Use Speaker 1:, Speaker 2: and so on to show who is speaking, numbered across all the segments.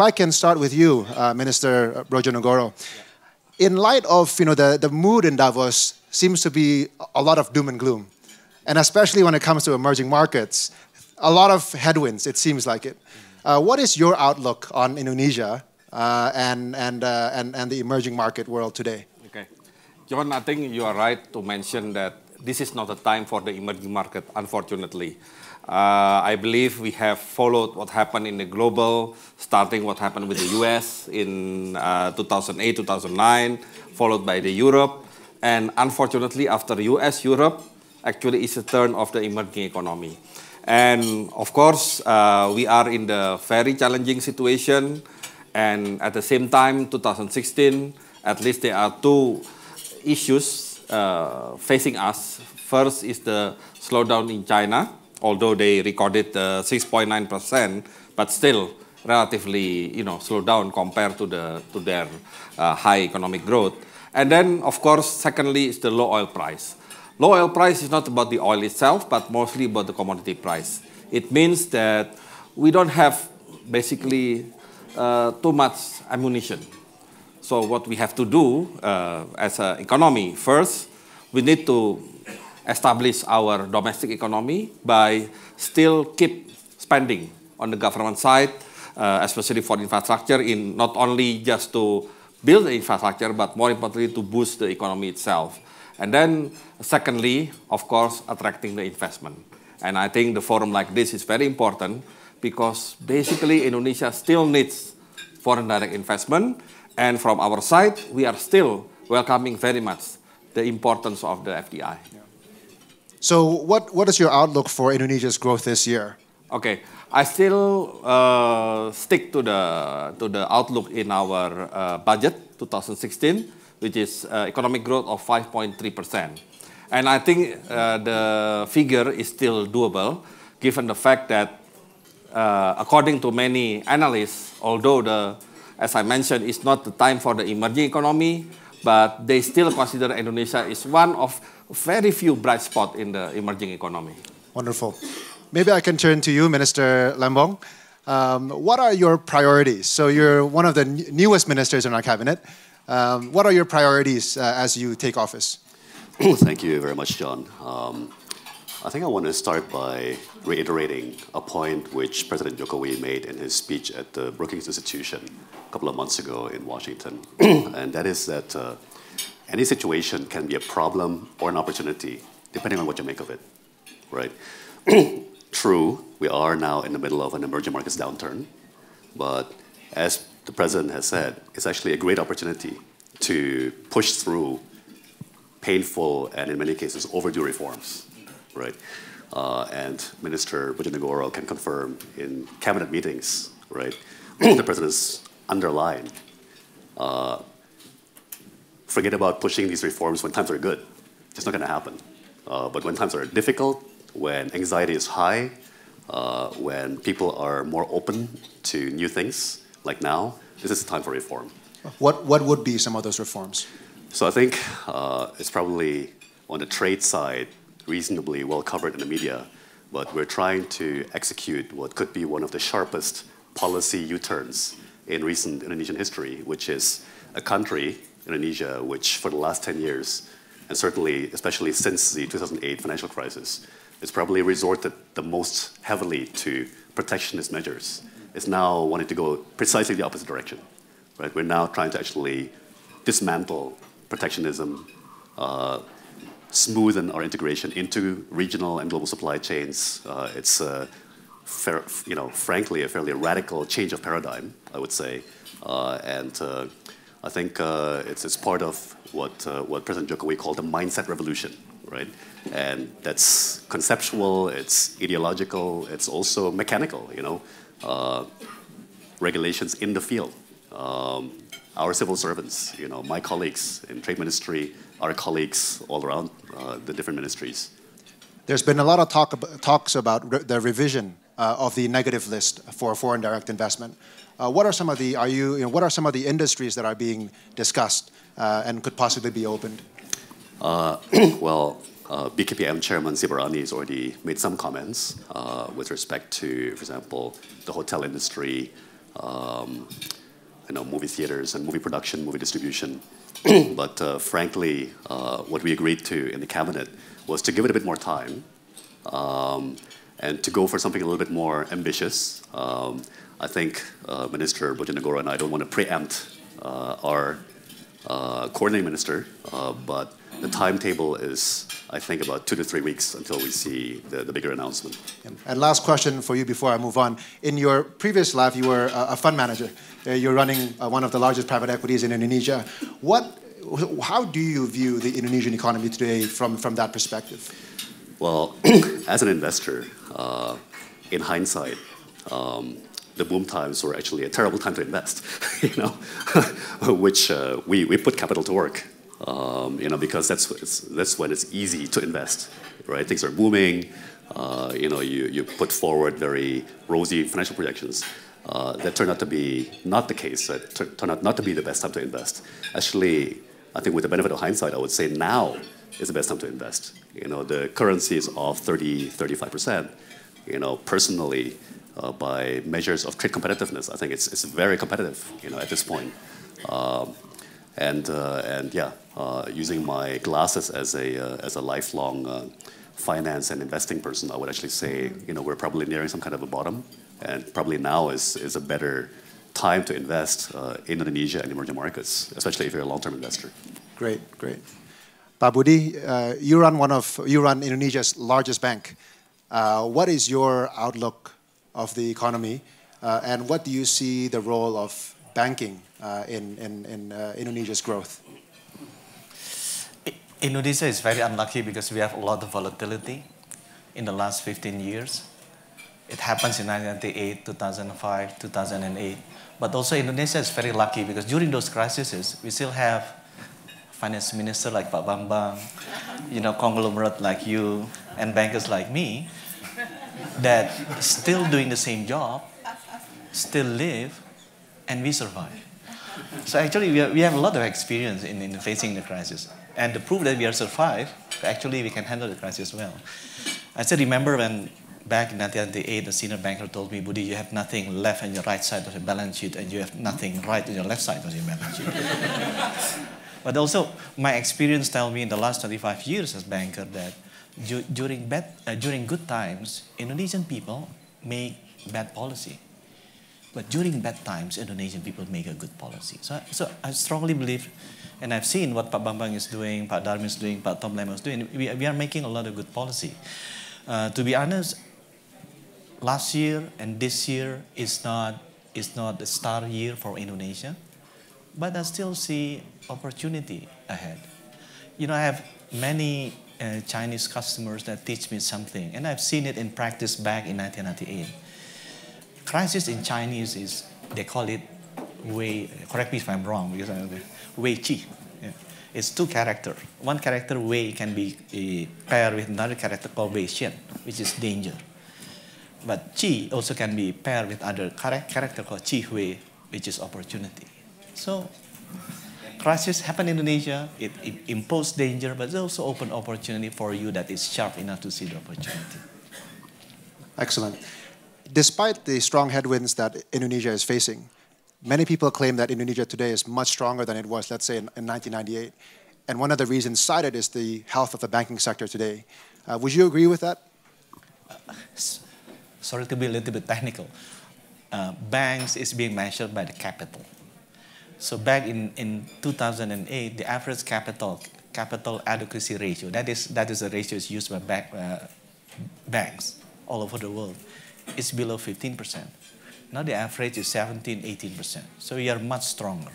Speaker 1: if I can start with you, uh, Minister Brodjonegoro. In light of you know the, the mood in Davos seems to be a lot of doom and gloom, and especially when it comes to emerging markets, a lot of headwinds. It seems like it. Uh, what is your outlook on Indonesia uh, and and, uh, and and the emerging market world today?
Speaker 2: Okay, John, I think you are right to mention that this is not a time for the emerging market, unfortunately. Uh, I believe we have followed what happened in the global, starting what happened with the US in uh, 2008, 2009, followed by the Europe. And unfortunately, after US, Europe actually is a turn of the emerging economy. And of course, uh, we are in the very challenging situation. And at the same time, 2016, at least there are two issues uh, facing us. First is the slowdown in China, although they recorded 6.9%, uh, but still relatively, you know, slow down compared to the to their uh, high economic growth. And then, of course, secondly is the low oil price. Low oil price is not about the oil itself, but mostly about the commodity price. It means that we don't have basically uh, too much ammunition. So what we have to do uh, as an economy, first, we need to establish our domestic economy by still keep spending on the government side, uh, especially for infrastructure, in not only just to build the infrastructure, but more importantly, to boost the economy itself. And then, secondly, of course, attracting the investment. And I think the forum like this is very important because basically Indonesia still needs foreign direct investment. And from our side, we are still welcoming very much the importance of the FDI. Yeah.
Speaker 1: So what, what is your outlook for Indonesia's growth this year?
Speaker 2: Okay, I still uh, stick to the, to the outlook in our uh, budget 2016, which is uh, economic growth of 5.3%. And I think uh, the figure is still doable, given the fact that uh, according to many analysts, although the, as I mentioned, it's not the time for the emerging economy, but they still consider Indonesia is one of very few bright spots in the emerging economy.
Speaker 1: Wonderful. Maybe I can turn to you, Minister Lembong. Um, what are your priorities? So you're one of the newest ministers in our cabinet. Um, what are your priorities uh, as you take office?
Speaker 3: Thank you very much, John. Um, I think I want to start by reiterating a point which President Jokowi made in his speech at the Brookings Institution a couple of months ago in Washington, and that is that uh, any situation can be a problem or an opportunity, depending on what you make of it, right? True, we are now in the middle of an emerging markets downturn, but as the president has said, it's actually a great opportunity to push through painful and in many cases overdue reforms, right? Uh, and Minister Brodjonegoro can confirm in cabinet meetings, right? the president's underlined uh, forget about pushing these reforms when times are good. It's not going to happen. Uh, but when times are difficult, when anxiety is high, uh, when people are more open to new things, like now, this is the time for reform.
Speaker 1: What, what would be some of those reforms?
Speaker 3: So I think uh, it's probably on the trade side reasonably well covered in the media, but we're trying to execute what could be one of the sharpest policy U-turns in recent Indonesian history, which is a country Indonesia, which for the last 10 years, and certainly, especially since the 2008 financial crisis, has probably resorted the most heavily to protectionist measures, is now wanting to go precisely the opposite direction. Right? We're now trying to actually dismantle protectionism, uh, smoothen our integration into regional and global supply chains. Uh, it's, uh, fair, you know, frankly, a fairly radical change of paradigm, I would say. Uh, and uh, I think uh, it's, it's part of what, uh, what President Jokowi called a mindset revolution, right? And that's conceptual, it's ideological, it's also mechanical, you know? Uh, regulations in the field. Um, our civil servants, you know, my colleagues in trade ministry, our colleagues all around uh, the different ministries.
Speaker 1: There's been a lot of talk about, talks about re the revision uh, of the negative list for foreign direct investment. Uh, what are some of the are you, you know, what are some of the industries that are being discussed uh, and could possibly be opened?
Speaker 3: Uh, well, uh, BKPM Chairman Sibarani has already made some comments uh, with respect to, for example, the hotel industry, um, you know, movie theaters and movie production, movie distribution. but uh, frankly, uh, what we agreed to in the cabinet was to give it a bit more time um, and to go for something a little bit more ambitious. Um, I think uh, Minister Brodjonegoro and I don't want to preempt uh, our uh, coordinating minister, uh, but the timetable is, I think, about two to three weeks until we see the, the bigger announcement.
Speaker 1: And last question for you before I move on. In your previous life, you were a, a fund manager. Uh, you're running uh, one of the largest private equities in Indonesia. What, how do you view the Indonesian economy today from, from that perspective?
Speaker 3: Well, as an investor, uh, in hindsight, um, the boom times were actually a terrible time to invest, you know, which uh, we, we put capital to work um, you know, because that's, that's when it's easy to invest, right? Things are booming, uh, you know, you, you put forward very rosy financial projections. Uh, that turned out to be not the case. That turned out not to be the best time to invest. Actually, I think with the benefit of hindsight, I would say now is the best time to invest. You know, the currency is off 30, 35%. You know, personally, uh, by measures of trade competitiveness, I think it's, it's very competitive, you know, at this point. Um, and, uh, and yeah, uh, using my glasses as a, uh, as a lifelong finance and investing person, I would actually say, you know, we're probably nearing some kind of a bottom, and probably now is, is a better time to invest uh, in Indonesia and emerging markets, especially if you're a long-term investor.
Speaker 1: Great, great. Babudi, uh, you run one of you run Indonesia's largest bank. Uh, what is your outlook of the economy, and what do you see the role of banking uh, in, in, in uh, Indonesia's growth?
Speaker 4: Indonesia is very unlucky because we have a lot of volatility in the last 15 years. It happens in 1998, 2005, 2008. But also Indonesia is very lucky because during those crises, we still have finance minister like Pak Bambang, you know, conglomerate like you, and bankers like me that still doing the same job, still live, and we survive. So actually, we, have, we have a lot of experience in, in facing the crisis. And to prove that we are survived, actually we can handle the crisis well. I still remember when back in 1998, the senior banker told me, Budi, you have nothing left on your right side of your balance sheet and you have nothing right on your left side of your balance sheet. but also, my experience tell me in the last 25 years as banker that during, bad, uh, during good times, Indonesian people make bad policy. But during bad times, Indonesian people make a good policy. So, so I strongly believe, and I've seen what Pak Bambang is doing, Pak Darmin is doing, Pak Tom Lembong is doing. We, we are making a lot of good policy. Uh, to be honest, last year and this year is not is not a star year for Indonesia, but I still see opportunity ahead. You know, I have many uh, Chinese customers that teach me something, and I've seen it in practice back in 1998 crisis in Chinese is, they call it Wei, correct me if I'm wrong, because I Wei Qi. Yeah. It's two characters. One character, Wei, can be uh, paired with another character called Wei Xian, which is danger. But Qi also can be paired with other character called Qi Hui, which is opportunity. So crisis happen in Indonesia, it, it imposes danger, but it also open opportunity for you that is sharp enough to see the opportunity.
Speaker 1: Excellent despite the strong headwinds that Indonesia is facing, many people claim that Indonesia today is much stronger than it was, let's say, in, in 1998. And one of the reasons cited is the health of the banking sector today. Uh, would you agree with that?
Speaker 4: Uh, sorry to be a little bit technical. Uh, banks is being measured by the capital. So back in, in 2008, the average capital capital adequacy ratio, that is, that is a ratio used by bank, uh, banks all over the world is below 15%. Now the average is 17, 18%. So we are much stronger.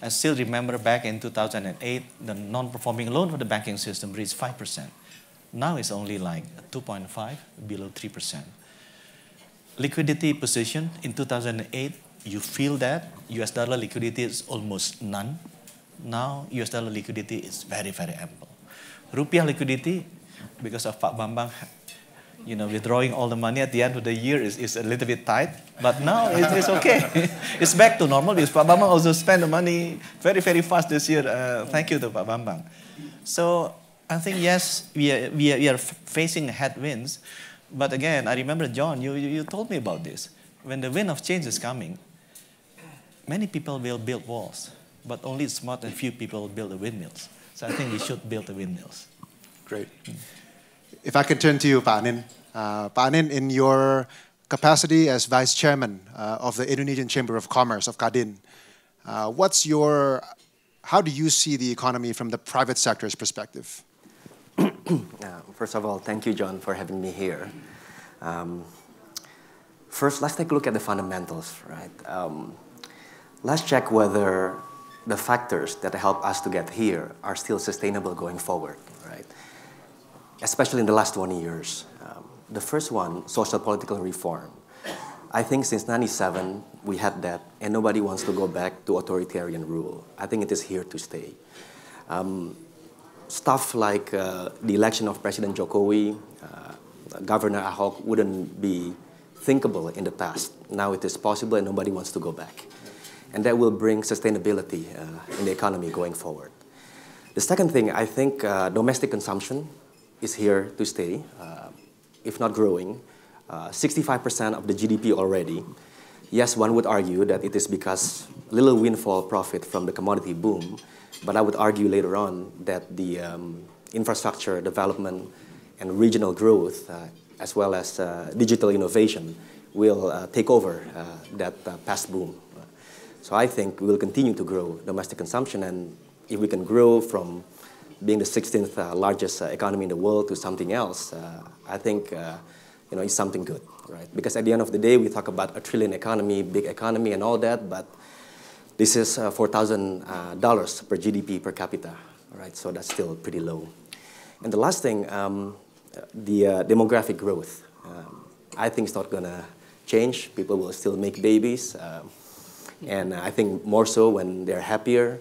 Speaker 4: I still remember back in 2008, the non-performing loan for the banking system reached 5%. Now it's only like 2.5, below 3%. Liquidity position in 2008, you feel that US dollar liquidity is almost none. Now US dollar liquidity is very, very ample. Rupiah liquidity, because of Pak Bambang you know, withdrawing all the money at the end of the year is, is a little bit tight. But now it, it's okay. it's back to normal because Pak Bambang also spent the money very, very fast this year. Uh, thank you to Pak Bambang. So I think, yes, we are, we are, we are facing headwinds. But again, I remember, John, you, you told me about this. When the wind of change is coming, many people will build walls, but only smart and few people build the windmills. So I think we should build the windmills.
Speaker 1: Great. If I could turn to you, Pa Anin. Uh, Pa Anin, in your capacity as vice chairman uh, of the Indonesian Chamber of Commerce of Kadin, uh, what's your, how do you see the economy from the private sector's perspective?
Speaker 5: first of all, thank you, John, for having me here. Um, first, let's take a look at the fundamentals, right? Um, let's check whether the factors that help us to get here are still sustainable going forward? Especially in the last 20 years. Um, the first one, social political reform. I think since 97, we had that, and nobody wants to go back to authoritarian rule. I think it is here to stay. Um, stuff like uh, the election of President Jokowi, uh, Governor Ahok wouldn't be thinkable in the past. Now it is possible and nobody wants to go back. And that will bring sustainability uh, in the economy going forward. The second thing, I think uh, domestic consumption is here to stay, uh, if not growing. 65% uh, of the GDP already. Yes, one would argue that it is because little windfall profit from the commodity boom, but I would argue later on that the um, infrastructure development and regional growth, uh, as well as uh, digital innovation, will take over that past boom. So I think we will continue to grow domestic consumption, and if we can grow from being the 16th uh, largest economy in the world to something else, I think you know, it's something good, right? Because at the end of the day, we talk about a trillion economy, big economy, and all that, but this is uh, $4,000 uh, per GDP per capita, right? So that's still pretty low. And the last thing, um, the uh, demographic growth. Um, I think it's not going to change. People will still make babies. And I think more so when they're happier.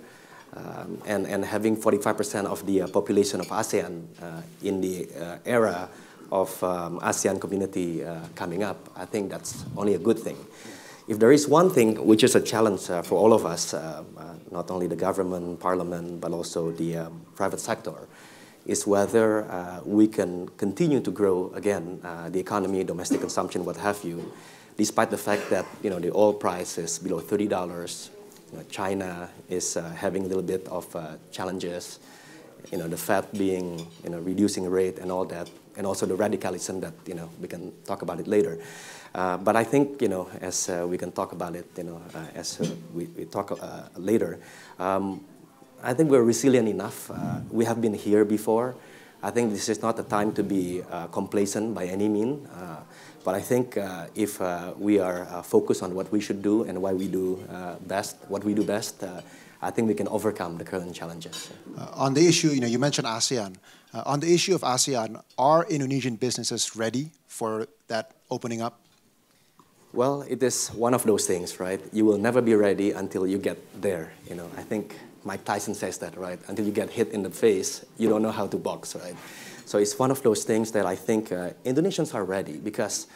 Speaker 5: Um, and, and having 45% of the uh, population of ASEAN uh, in the uh, era of um, ASEAN community coming up, I think that's only a good thing. If there is one thing which is a challenge for all of us, not only the government, parliament, but also the um, private sector, is whether uh, we can continue to grow again uh, the economy, domestic consumption, what have you, despite the fact that you know the oil price is below thirty dollars. Know, China is uh, having a little bit of challenges. You know the Fed being you know reducing rate and all that, and also the radicalism that you know we can talk about it later. Uh, but I think, you know, as uh, we can talk about it, you know, uh, as uh, we, we, talk uh, later, um, I think we're resilient enough. Uh, we have been here before. I think this is not the time to be complacent by any means. But I think uh, if uh, we are uh, focused on what we should do and why we do best, what we do best, I think we can overcome the current challenges.
Speaker 1: on the issue, you know, you mentioned ASEAN. on the issue of ASEAN, are Indonesian businesses ready for that opening up?
Speaker 5: Well, it is one of those things, right? You will never be ready until you get there. You know, I think Mike Tyson says that, right? Until you get hit in the face, you don't know how to box, right? So it's one of those things that I think uh, Indonesians are ready because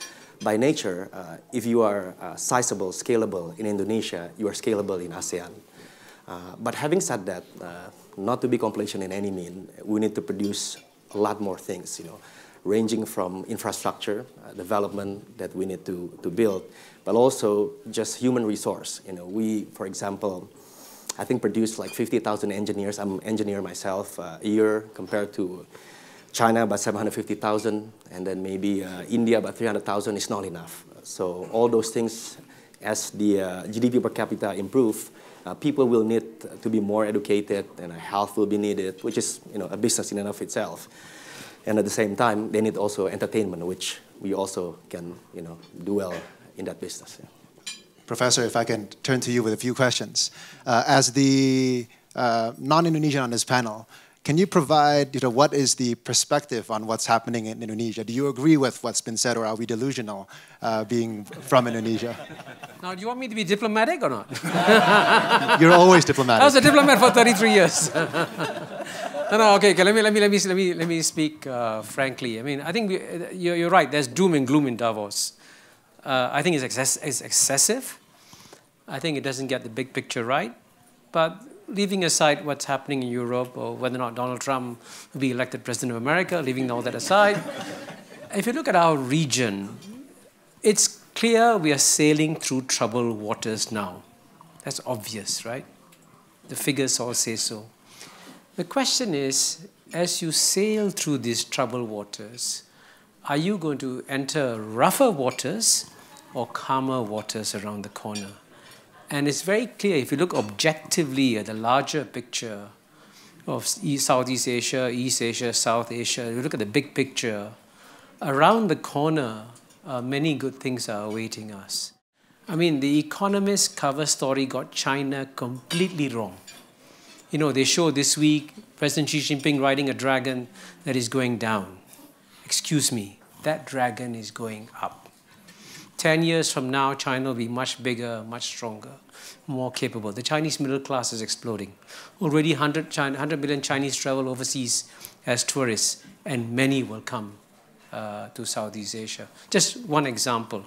Speaker 5: by nature, uh, if you are uh, sizable, scalable in Indonesia, you are scalable in ASEAN. Uh, but having said that, uh, not to be complacent in any mean, we need to produce a lot more things, you know ranging from infrastructure uh, development that we need to, to build, but also just human resource. You know, we, for example, I think produce like 50,000 engineers. I'm an engineer myself a year compared to China about 750,000, and then maybe uh, India about 300,000 is not enough. So all those things, as the uh, GDP per capita improve, uh, people will need to be more educated, and health will be needed, which is you know a business in and of itself. And at the same time, they need also entertainment, which we also can you know, do well in that business.
Speaker 1: Professor, if I can turn to you with a few questions. Uh, as the uh, non-Indonesian on this panel, can you provide, you know, what is the perspective on what's happening in Indonesia? Do you agree with what's been said, or are we delusional uh, being from Indonesia?
Speaker 6: Now, do you want me to be diplomatic or not?
Speaker 1: You're always diplomatic.
Speaker 6: I was a diplomat for 33 years. no, no, okay, okay. Let me let me let me let me let me speak uh, frankly. I mean, I think we, you're, you're, right. There's doom and gloom in Davos. Uh, I think it's, excess, it's excessive. I think it doesn't get the big picture right. But leaving aside what's happening in Europe or whether or not Donald Trump will be elected president of America, leaving all that aside, if you look at our region, it's clear we are sailing through troubled waters now. That's obvious, right? The figures all say so. The question is as you sail through these troubled waters, are you going to enter rougher waters or calmer waters around the corner? And it's very clear if you look objectively at the larger picture of Southeast Asia, East Asia, South Asia, you look at the big picture, around the corner, uh, many good things are awaiting us. I mean, the Economist cover story got China completely wrong. You know, they show this week President Xi Jinping riding a dragon that is going down. Excuse me, that dragon is going up. 10 years from now, China will be much bigger, much stronger, more capable. The Chinese middle class is exploding. Already 100, China, 100 million Chinese travel overseas as tourists, and many will come uh, to Southeast Asia. Just one example.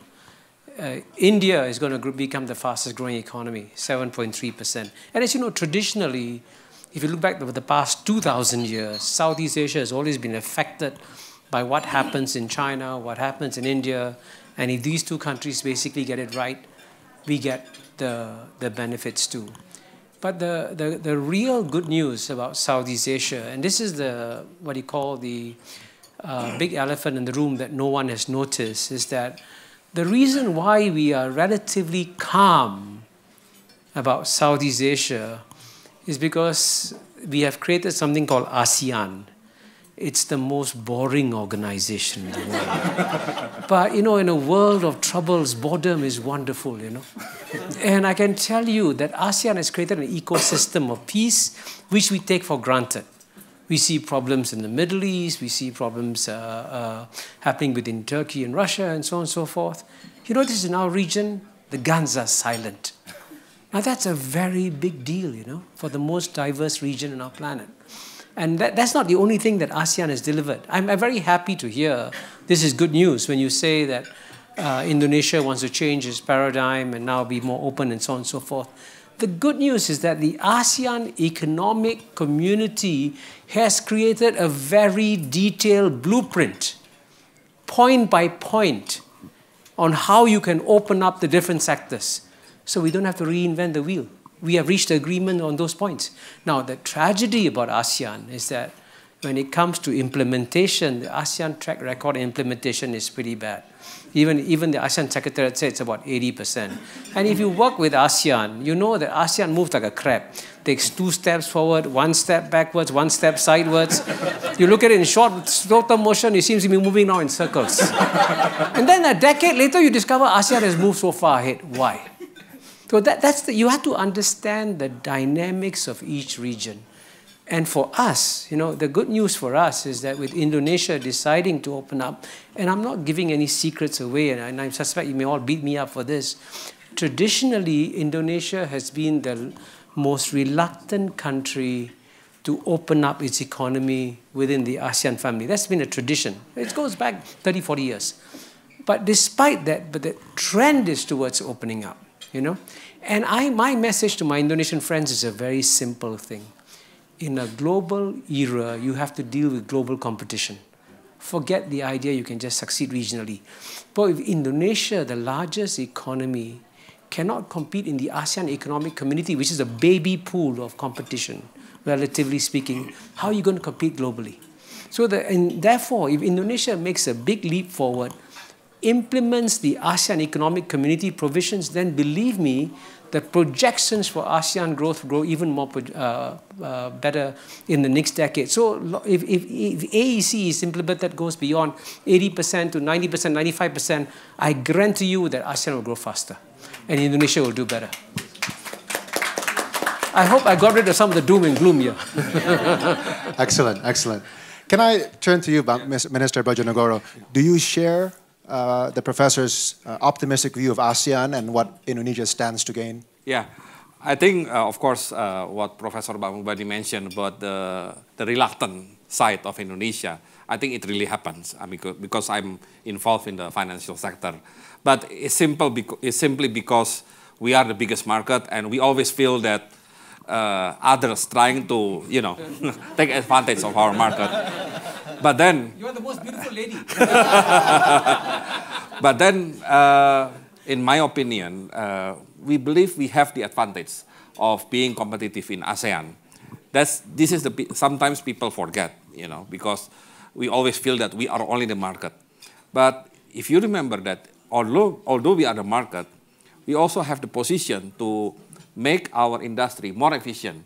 Speaker 6: Uh, India is going to become the fastest growing economy, 7.3%. And as you know, traditionally, if you look back over the past 2,000 years, Southeast Asia has always been affected by what happens in China, what happens in India, and if these two countries basically get it right, we get the, the benefits too. But the, the, the real good news about Southeast Asia, and this is the what you call the uh, big elephant in the room that no one has noticed, is that the reason why we are relatively calm about Southeast Asia is because we have created something called ASEAN. It's the most boring organization in the world. but you know, in a world of troubles, boredom is wonderful, you know. and I can tell you that ASEAN has created an ecosystem of peace which we take for granted. We see problems in the Middle East, we see problems uh, uh, happening within Turkey and Russia, and so on and so forth. You notice in our region, the guns are silent. Now, that's a very big deal, you know, for the most diverse region on our planet. And that, that's not the only thing that ASEAN has delivered. I'm, I'm, very happy to hear this is good news when you say that uh, Indonesia wants to change its paradigm and now be more open and so on and so forth. The good news is that the ASEAN economic community has created a very detailed blueprint, point by point, on how you can open up the different sectors so we don't have to reinvent the wheel. We have reached agreement on those points. Now, the tragedy about ASEAN is that when it comes to implementation, the ASEAN track record implementation is pretty bad. Even, even the ASEAN Secretariat says it's about 80%. And if you work with ASEAN, you know that ASEAN moves like a crab. Takes two steps forward, one step backwards, one step sideways. you look at it in short, slow-term motion, it seems to be moving now in circles. and then a decade later, you discover ASEAN has moved so far ahead. Why? So that, that's the, you have to understand the dynamics of each region. And for us, you know, the good news for us is that with Indonesia deciding to open up, and I'm not giving any secrets away, and I, and I suspect you may all beat me up for this. Traditionally, Indonesia has been the most reluctant country to open up its economy within the ASEAN family. That's been a tradition. It goes back 30, 40 years. But despite that, but the trend is towards opening up you know. And I, my message to my Indonesian friends is a very simple thing. In a global era, you have to deal with global competition. Forget the idea you can just succeed regionally. But if Indonesia, the largest economy, cannot compete in the ASEAN economic community, which is a baby pool of competition, relatively speaking, how are you going to compete globally? So, the, and therefore, if Indonesia makes a big leap forward, implements the ASEAN Economic Community provisions, then believe me, the projections for ASEAN growth grow even more uh, uh, better in the next decade. So if, if, if AEC is implemented, that goes beyond 80% to 90%, 95%, I guarantee you that ASEAN will grow faster and Indonesia will do better. I hope I got rid of some of the doom and gloom here.
Speaker 1: excellent, excellent. Can I turn to you, Minister Brodjonegoro? Do you share uh, the professor's uh, optimistic view of ASEAN and what Indonesia stands to gain?
Speaker 2: Yeah, I think, uh, of course, uh, what Professor Mahbubani mentioned about the, the reluctant side of Indonesia, I think it really happens I mean, because I'm involved in the financial sector. But it's, simple it's simply because we are the biggest market and we always feel that uh, others trying to, you know, take advantage of our market. But then...
Speaker 6: You are the most beautiful lady.
Speaker 2: but then, uh, in my opinion, uh, we believe we have the advantage of being competitive in ASEAN. That's, this is the, sometimes people forget, you know, because we always feel that we are only the market. But if you remember that although, although we are the market, we also have the position to make our industry more efficient,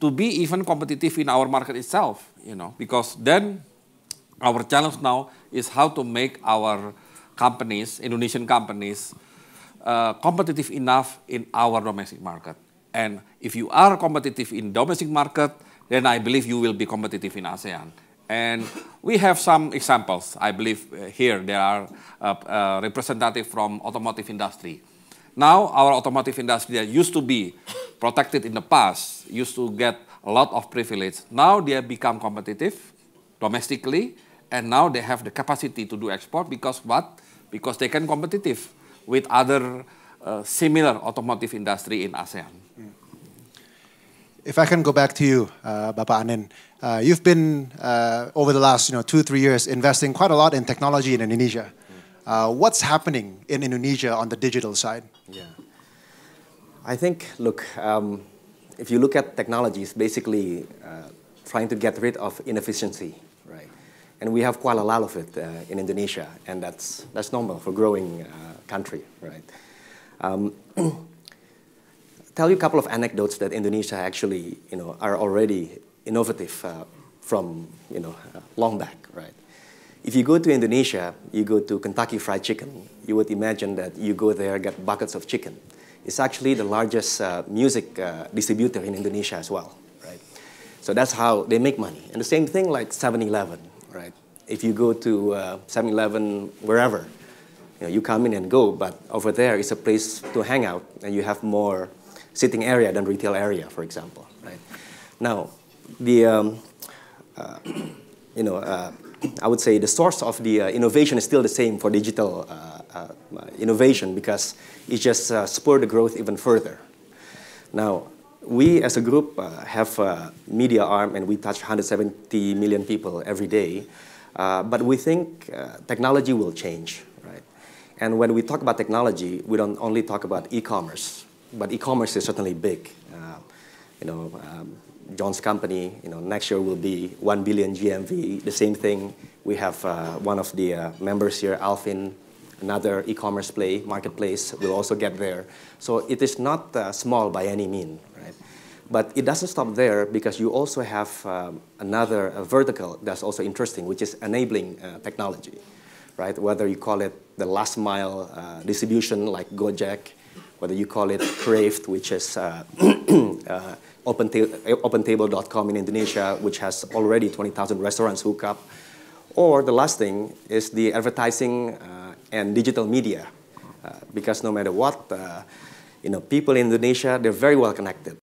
Speaker 2: to be even competitive in our market itself, you know, because then our challenge now is how to make our companies, Indonesian companies, uh, competitive enough in our domestic market. And if you are competitive in domestic market, then I believe you will be competitive in ASEAN. And we have some examples. I believe uh, here there are uh, uh, representative from automotive industry. Now our automotive industry that used to be protected in the past, used to get a lot of privilege. Now they have become competitive domestically, and now they have the capacity to do export because what? Because they can competitive with other uh, similar automotive industry in ASEAN.
Speaker 1: If I can go back to you, uh, Bapak Anin, uh, you've been uh, over the last you know two three years investing quite a lot in technology in Indonesia. Uh, what's happening in Indonesia on the digital side?
Speaker 5: Yeah, I think look, um, if you look at technologies, basically uh, trying to get rid of inefficiency, right? And we have quite a lot of it uh, in Indonesia, and that's that's normal for growing uh, country, right? Um, tell you a couple of anecdotes that Indonesia actually, you know, are already innovative uh, from, you know, uh, long back, right? If you go to Indonesia, you go to Kentucky Fried Chicken, you would imagine that you go there, get buckets of chicken. It's actually the largest uh, music uh, distributor in Indonesia as well, right? So that's how they make money. And the same thing like 7-Eleven, right? If you go to 7-Eleven uh, wherever, you, know, you come in and go, but over there is a place to hang out, and you have more sitting area than retail area, for example. Right? Now, the um, uh, you know, uh, I would say the source of the uh, innovation is still the same for digital uh, uh, innovation because it just uh, spurred the growth even further. Now, we as a group have a media arm and we touch 170 million people every day, but we think technology will change, right? And when we talk about technology, we don't only talk about e-commerce but e-commerce is certainly big. Uh, you know, um, John's company, you know, next year will be 1 billion GMV. The same thing, we have uh, one of the uh, members here, Alfin, another e-commerce play, marketplace, will also get there. So it is not uh, small by any mean, right? But it doesn't stop there because you also have um, another vertical that's also interesting, which is enabling uh, technology, right? Whether you call it the last mile uh, distribution like Gojek, whether you call it Qraved, which is uh, uh, OpenTable.com in Indonesia, which has already 20,000 restaurants hooked up, or the last thing is the advertising uh, and digital media, uh, because no matter what, uh, you know, people in Indonesia, they're very well connected.